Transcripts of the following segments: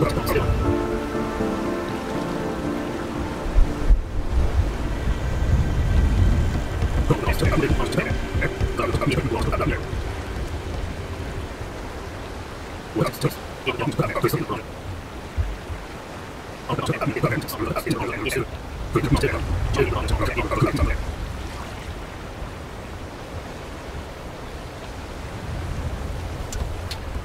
落ちま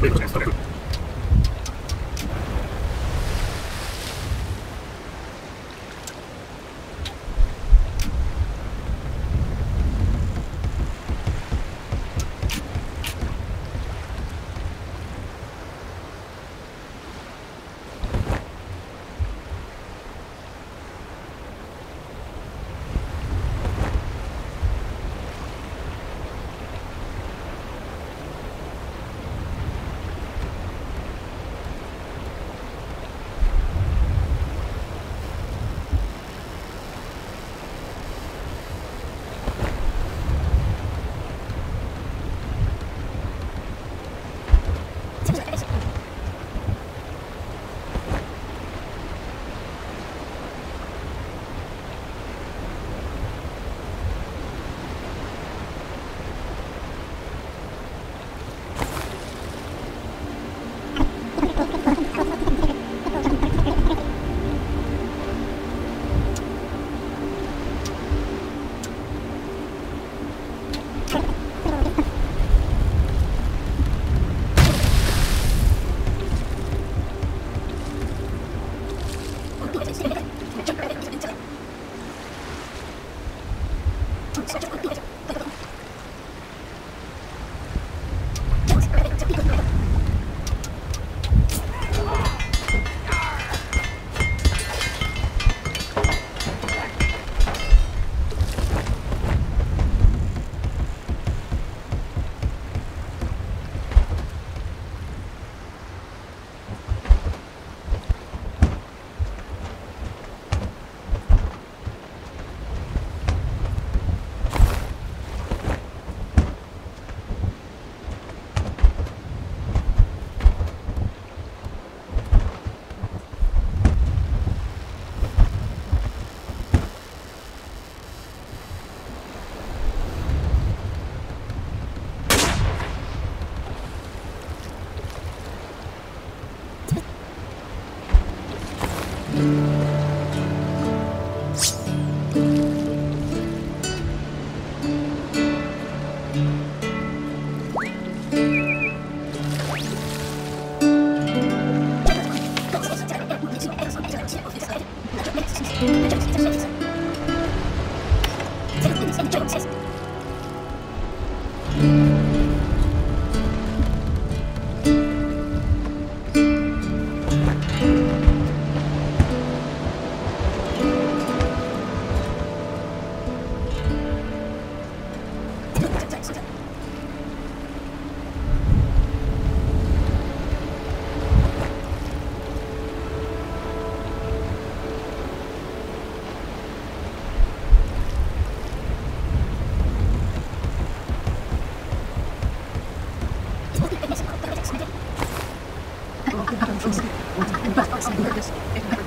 Gracias. Thank you. Thank you.